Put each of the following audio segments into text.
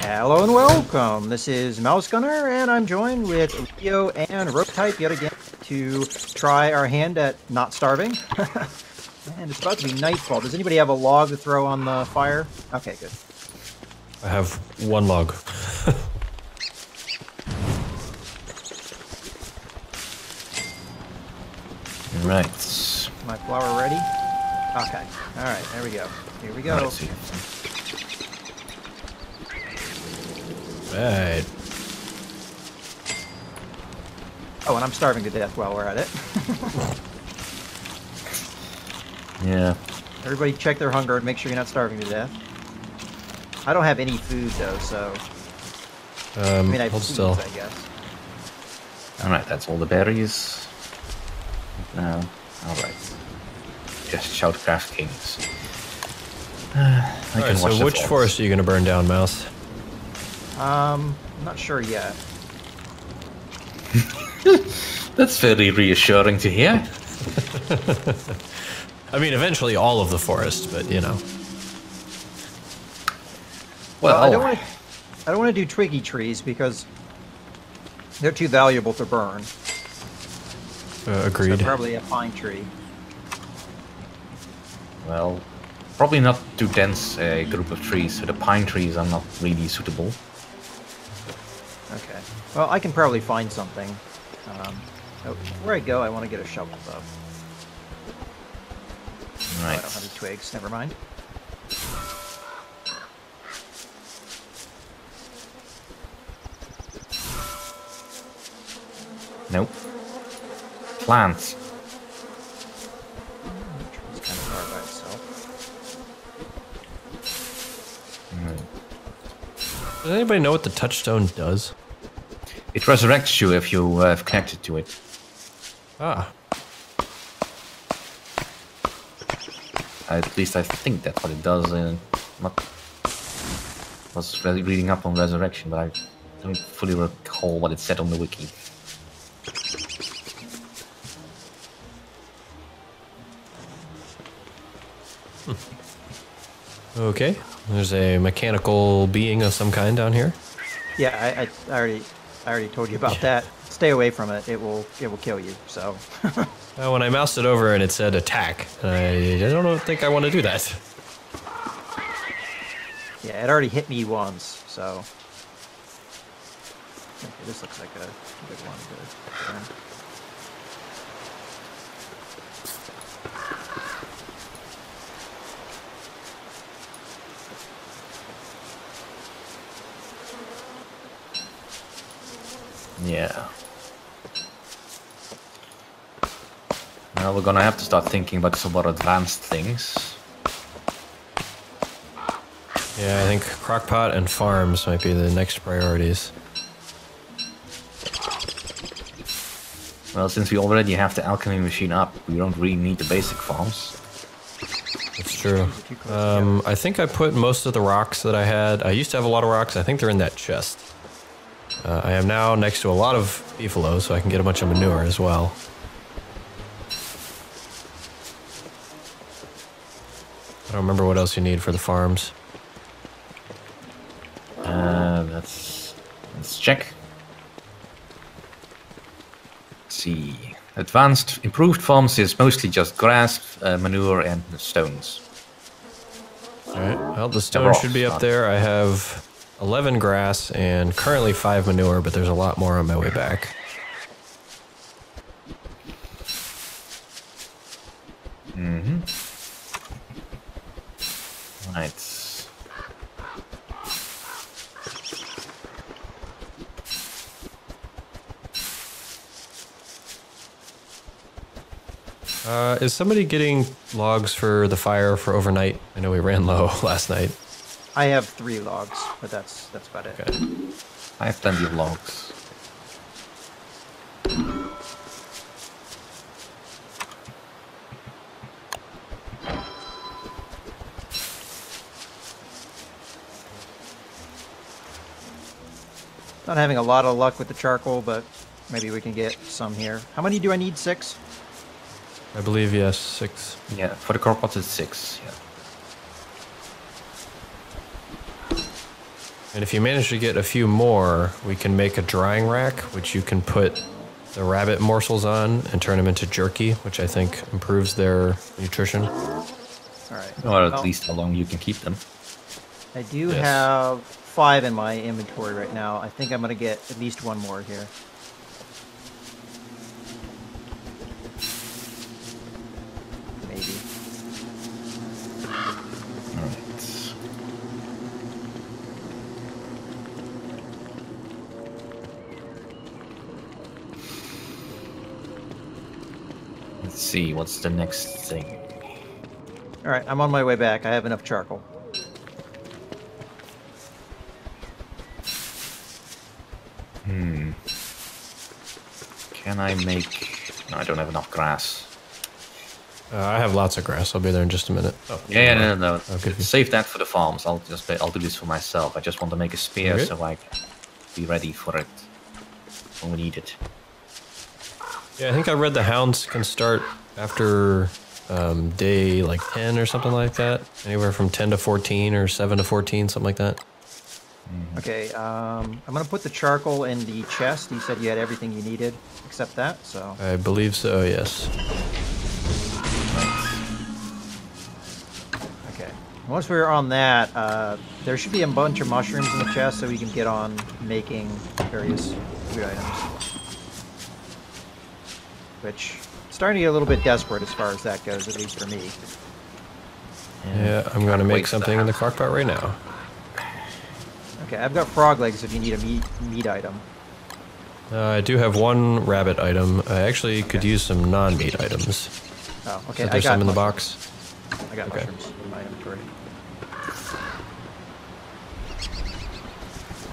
Hello and welcome. This is MouseGunner, and I'm joined with Leo and Rotype yet again to try our hand at not starving. and it's about to be nightfall. Does anybody have a log to throw on the fire? Okay, good. I have one log. Right. My flour ready? Okay. All right, there we go. Here we go. Let's see. Right. Oh, and I'm starving to death while we're at it. Yeah. Everybody check their hunger and make sure you're not starving to death. I don't have any food though, so I Um, mean I hold seeds, still. I guess. Alright, that's all the berries. Now, alright. Just shout craft kings. Uh, I Alright, can so watch the which falls. forest are you going to burn down, Mouse? Um, I'm not sure yet. That's very reassuring to hear. I mean, eventually all of the forest, but you know. Well, I don't want to. I don't want to do twiggy trees because they're too valuable to burn. Uh, So agreed. probably a pine tree. well, probably not too dense a group of trees, so the pine trees are not really suitable. Okay. Well, I can probably find something. Um, oh, before I go, I want to get a shovel though. Oh, I Right. don't have any twigs. Never mind. Nope. Plants. Tree's kind of far by itself. Does anybody know what the touchstone does? It resurrects you if you uh, have connected to it. Ah, At least I think that's what it does. Uh, not was re- reading up on resurrection, but I don't fully recall what it said on the wiki. okay. There's a mechanical being of some kind down here. Yeah, I, I, I already, I already told you about that. Stay away from it. It will, it will kill you. So. Uh, when I moused it over and it said attack, I, I don't think I want to do that. Yeah, it already hit me once, so. Okay, this looks like a good one to Yeah. Now we're gonna have to start thinking about some more advanced things. Yeah, I think crockpot and farms might be the next priorities. Well, since we already have the alchemy machine up, we don't really need the basic farms. That's true. Um, I think I put most of the rocks that I had. I used to have a lot of rocks. I think they're in that chest. Uh, I am now next to a lot of beefalo, so I can get a bunch of manure as well. I don't remember what else you need for the farms. Uh, let's let's check. Let's see. Advanced improved farms is mostly just grass, uh, manure, and stones. All right. Well, the stone should be up there. I have 11 grass and currently 5 manure, but there's a lot more on my way back. Right. Uh, is somebody getting logs for the fire for overnight? I know we ran low last night. I have three logs, but that's that's about it. Okay. I have plenty of logs. Not having a lot of luck with the charcoal, but maybe we can get some here. How many do I need? Six? I believe, yes, 6. Yeah, for the crock pot it's six. Yeah. And if you manage to get a few more, we can make a drying rack, which you can put the rabbit morsels on and turn them into jerky, which I think improves their nutrition. All right. Or at Well, least how long you can keep them. I do Yes. have five in my inventory right now. I think I'm gonna get at least one more here. Maybe. Alright. Let's see, what's the next thing? All right, I'm on my way back. I have enough charcoal. Hmm. Can I make... No, I don't have enough grass. Uh, I have lots of grass. I'll be there in just a minute. Oh, Yeah, yeah, no, no, no. Okay. Save that for the farms. I'll just I'll do this for myself. I just want to make a spear Okay. so I can be ready for it when we need it. Yeah, I think I read the hounds can start after um, day like 10 or something like that. Anywhere from 10 to 14 or 7 to 14, something like that. Okay, um, I'm gonna put the charcoal in the chest. You said you had everything you needed except that, so I believe so, yes. okay. Once we're on that, uh, there should be a bunch of mushrooms in the chest, so we can get on making various food items. Which starting to get a little bit desperate as far as that goes, at least for me. Yeah, I'm going to make something in the crock pot right now. Okay, I've got frog legs if you need a meat meat item. Uh, I do have one rabbit item. I actually could use some non-meat items. Oh, okay. So I there's got some in the box. I got Okay. mushrooms in my inventory.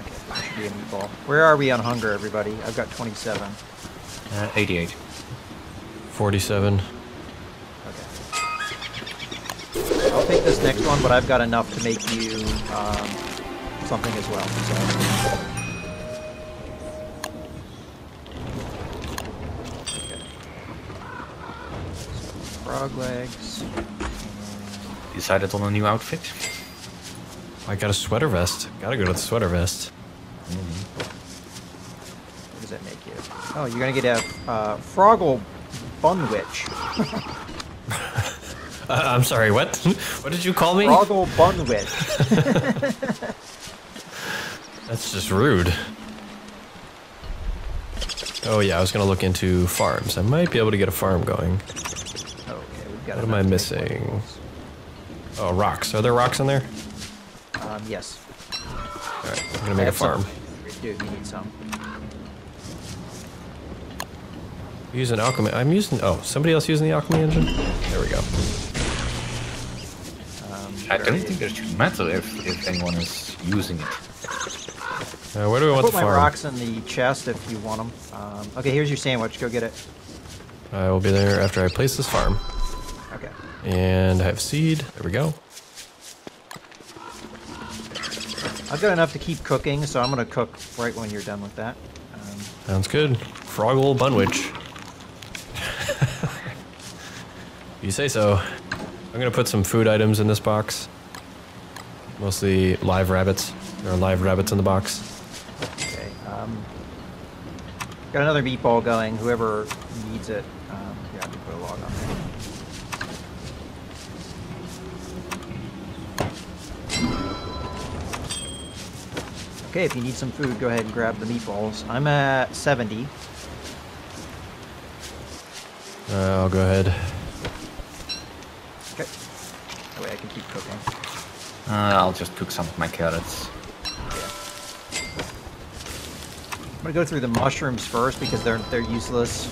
Okay, that should be a meatball. Where are we on hunger, everybody? I've got 27. Uh, 88. 47. Okay. I'll take this next one, but I've got enough to make you um, something as well. So. Frog legs. Decided on a new outfit? I got a sweater vest. Gotta go to the sweater vest. What does that make you? Oh, you're gonna get a uh, Froggle Bunwich. Uh, I'm sorry, what? what did you call me? Froggle Bunwich. That's just rude. Oh yeah, I was gonna look into farms. I might be able to get a farm going. Okay, we've got. What am I missing? Oh, rocks. Are there rocks in there? Um, yes. All right, I'm gonna make a have some. farm. Dude, you need some. Use an alchemy. I'm using. Oh, somebody else using the alchemy engine. There we go. Um, I don't is- think it should matter if, if anyone is using it. Uh, where do we I want put the my rocks in the chest if you want them. Um, okay, here's your sandwich. Go get it. I will be there after I place this farm. Okay. And I have seed. There we go. I've got enough to keep cooking, so I'm gonna cook right when you're done with that. Um, Sounds good. Froggle Bunwich. You say so. I'm gonna put some food items in this box. Mostly live rabbits. There are live rabbits in the box. okay. Um, got another meatball going. Whoever needs it, um, yeah, I can put a log on there. Okay, if you need some food, go ahead and grab the meatballs. I'm at 70. Uh, I'll go ahead. Okay. That way I can keep cooking. Uh, I'll just cook some of my carrots. I'm gonna go through the mushrooms first because they're they're useless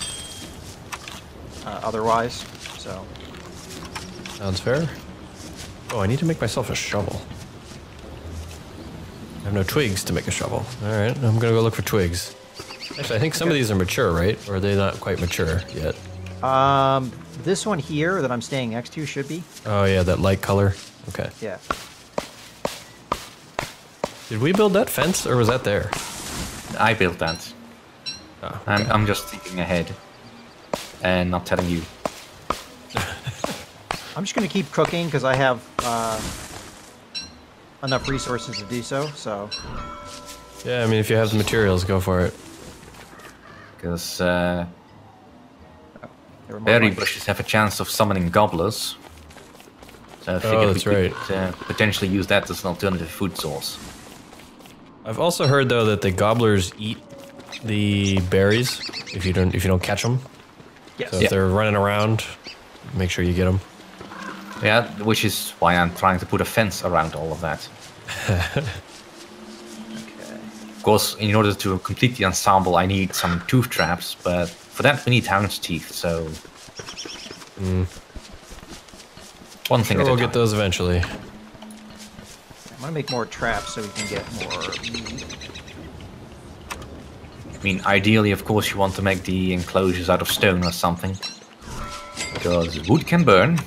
uh, otherwise. So Sounds fair. Oh, I need to make myself a shovel. I have no twigs to make a shovel. All right, I'm gonna go look for twigs. Actually, I think some of these are mature, right? Or are they not quite mature yet? um, this one here that I'm staying next to should be. Oh yeah, that light color. Okay. Yeah. Did we build that fence, or was that there? I built that. Oh, I'm, I'm just thinking ahead and not telling you. I'm just gonna keep cooking because I have uh, enough resources to do so. So Yeah, I mean, if you have the materials, go for it. Because uh, they were more berry like- bushes have a chance of summoning gobblers. So I figured Oh, that's we right. could uh, potentially use that as an alternative food source. I've also heard though that the gobblers eat the berries if you don't if you don't catch them. Yes. So if Yeah. they're running around, make sure you get them. Yeah, which is why I'm trying to put a fence around all of that. Okay. Of course, in order to complete the ensemble, I need some tooth traps, but for that we need hound's teeth, so... Mm. One thing Sure, at we'll a get those eventually. I'm gonna make more traps so we can get more meat. I mean, ideally, of course, you want to make the enclosures out of stone or something. Because wood can burn.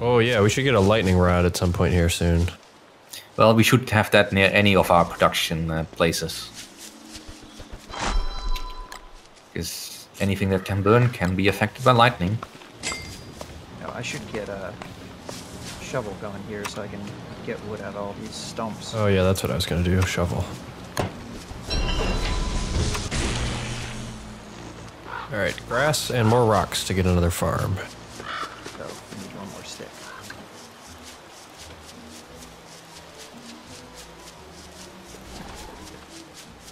Oh yeah, we should get a lightning rod at some point here soon. Well, we should have that near any of our production uh, places. Because anything that can burn can be affected by lightning. No, I should get a shovel going here so I can get wood out of all these stumps. Oh yeah, that's what I was gonna do. Shovel. All right, grass and more rocks to get another farm. So we need one more stick.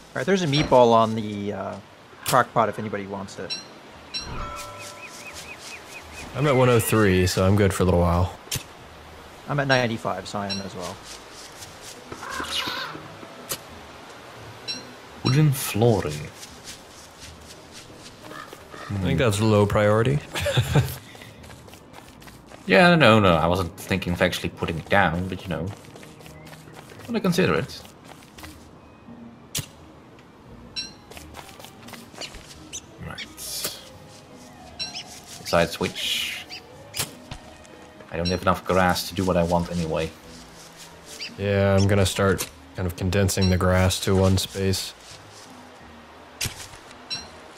All right, there's a meatball on the uh, crock pot if anybody wants it. I'm at 103, so I'm good for a little while. I'm at 95, so I am as well. Wooden flooring. I think hmm. that's low priority. Yeah, no, no, I wasn't thinking of actually putting it down, but you know. I want to consider it. Right. Besides which, I don't have enough grass to do what I want anyway. Yeah, I'm gonna start kind of condensing the grass to one space.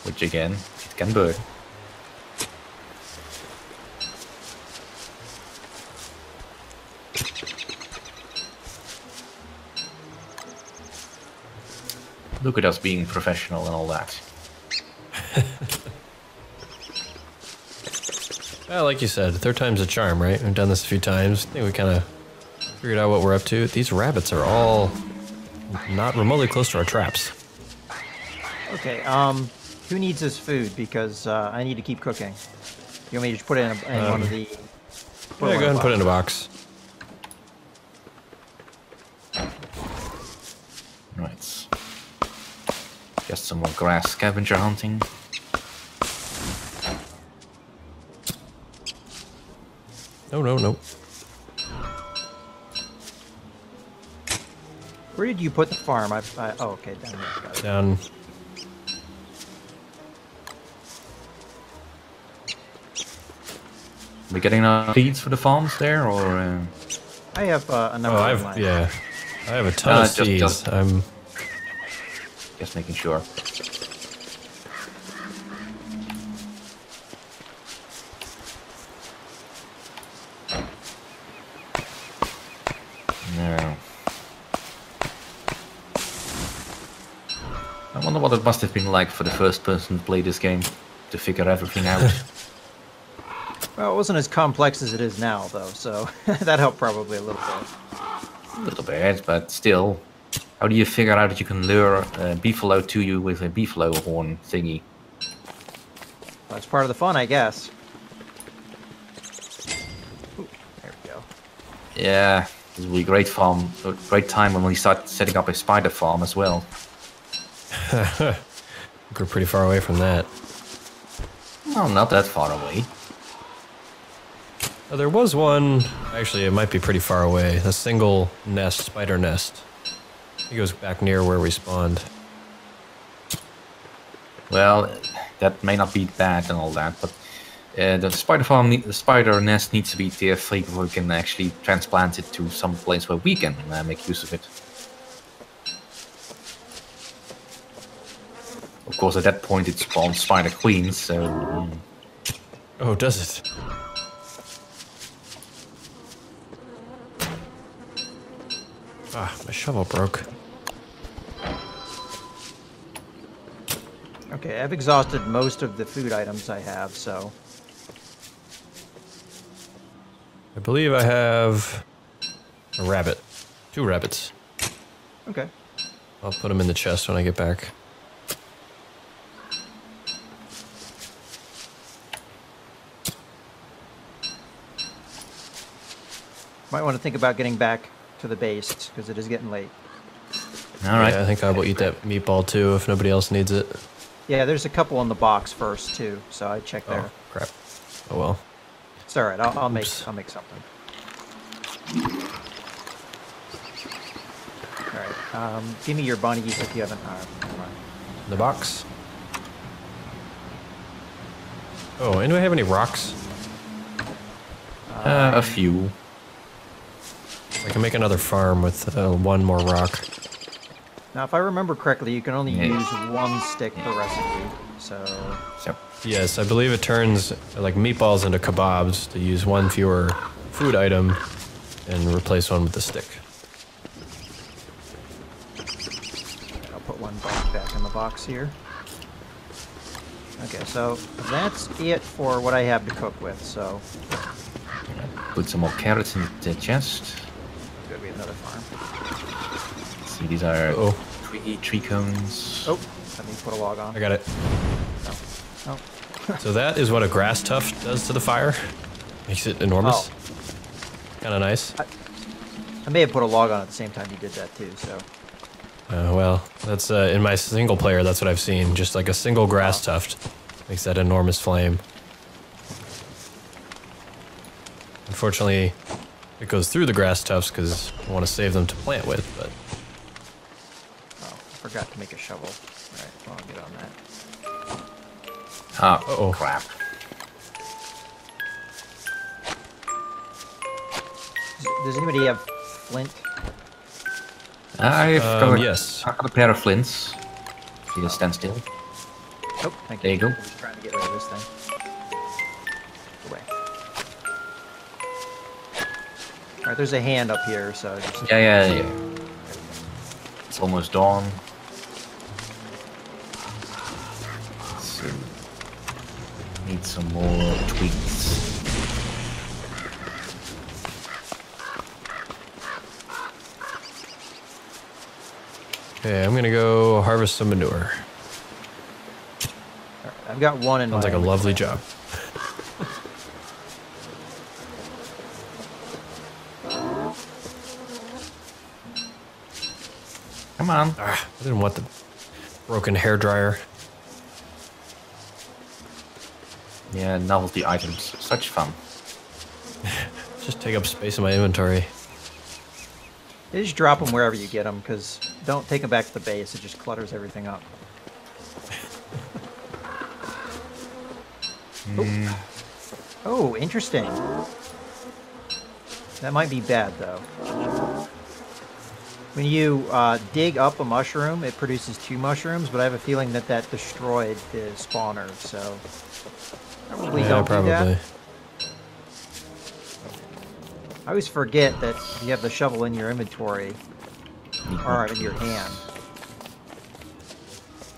Which again, it can burn. Look at us being professional and all that. Well, like you said, third time's a charm, right? We've done this a few times. I think we kind of figured out what we're up to. These rabbits are all not remotely close to our traps. Okay, um, who needs this food? Because uh, I need to keep cooking. You want me to just put it in, a, in one of the... put Um, Yeah, go ahead and put it in a box? box. Right. Just some more grass scavenger hunting. No, no, no. Where did you put the farm? I, I oh, okay, down here. Got it. Down. we getting enough feeds for the farms there, or uh, I have uh, a Oh, number of I've mine. yeah. I have a ton Uh, of just- seeds. just- I'm just making sure? It must have been like for the first person to play this game to figure everything out. Well, it wasn't as complex as it is now, though, so that helped probably a little bit. A little bit, but still. How do you figure out that you can lure a beefalo to you with a beefalo horn thingy? That's part of the fun, I guess. Ooh, there we go. Yeah, this will be a great farm, a great time when we start setting up a spider farm as well. we're pretty far away from that. Well, not that far away. There was one. Actually, it might be pretty far away. A single nest, spider nest. It goes back near where we spawned. Well, that may not be bad and all that, but uh, the spider farm, the spider nest needs to be tier three before we can actually transplant it to some place where we can uh, make use of it. Of course, at that point it spawns spider queens, so Oh, does it? Ah, my shovel broke. Okay, I've exhausted most of the food items I have, so I believe I have a rabbit. Two rabbits. okay. I'll put them in the chest when I get back. Might want to think about getting back to the base because it is getting late. All right. Yeah, I think I will eat that meatball too if nobody else needs it. Yeah, there's a couple in the box first too, so I check there. Oh, crap. Oh well. It's all right. I'll, I'll make I'll make something. All right. Um, give me your bunnies if you haven't. Uh. The box. Oh, and do I have any rocks? Uh, a few. I can make another farm with uh, one more rock. now, if I remember correctly, you can only Yeah. use one stick per recipe. So So, Yes, I believe it turns like meatballs into kebabs to use one fewer food item and replace one with the stick. I'll put one back in the box here. Okay, so that's it for what I have to cook with. So put some more carrots in the chest. Good, we have another farm. See, these are Uh-oh. tree, tree cones. Oh, let me put a log on. I got it. Oh. So that is what a grass tuft does to the fire. Makes it enormous. Kind of nice. I may have put a log on at the same time you did that too. So Uh, well, that's uh, in my single player. That's what I've seen. Just like a single grass tuft makes that enormous flame. Unfortunately, it goes through the grass tufts because I want to save them to plant with. But oh, I forgot to make a shovel. All right, well, I'll get on that. Ah, Uh-oh. crap. Does, does anybody have flint? I've Um, got, a, yes. I've got a pair of flints. You can stand still. Oh, thank There you go. I'm just trying to get rid of this thing. All right, there's a hand up here, so just Yeah, yeah, yeah. It's almost dawn. So, need some more tweaks. okay, I'm gonna go harvest some manure. all right, I've got one in Sounds my like a lovely job. On. Ah, I didn't want the broken hair dryer. Yeah, novelty items. Such fun. Just take up space in my inventory. You just drop them wherever you get them, because don't take them back to the base. It just clutters everything up. Oh. oh, interesting. That might be bad, though. When you uh, dig up a mushroom, it produces two mushrooms, but I have a feeling that that destroyed the spawner, so probably yeah, don't probably. do that. I always forget that you have the shovel in your inventory or in your hand.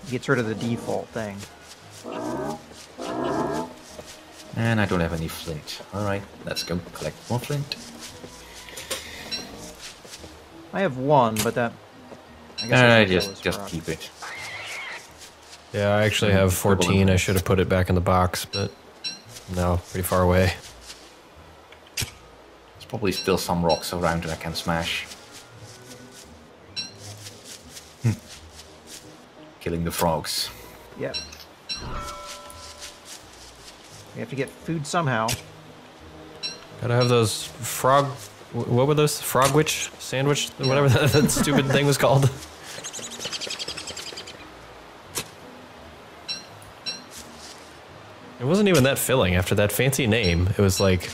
It gets rid of the default thing. And I don't have any flint. Alright, let's go collect more flint. I have one, but that. I guess Uh, I just just rock. keep it. Yeah, I actually have 14. I should have put it back in the box, but no, pretty far away. There's probably still some rocks around that I can smash. Hmm. Killing the frogs. Yep. We have to get food somehow. Gotta have those frog. Wh- What were those? Frog witch sandwich? Whatever that, that stupid thing was called. It wasn't even that filling after that fancy name. It was like,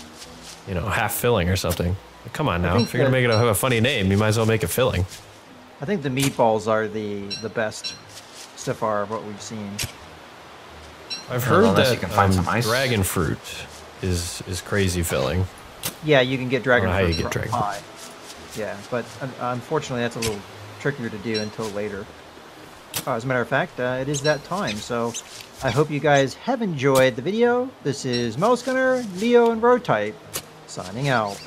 you know, half filling or something. Like, come on now. If you're gonna make it have a funny name, you might as well make it filling. I think the meatballs are the the best so far of what we've seen. I've Well, heard you that can find um, some ice. dragon fruit is is crazy filling. Yeah, you can get dragon I don't know how fruit you get from dragon. pie. Yeah, but un- unfortunately, that's a little trickier to do until later. Uh, as a matter of fact, uh, it is that time. So I hope you guys have enjoyed the video. This is MouseGunner, Leo, and Rotype signing out.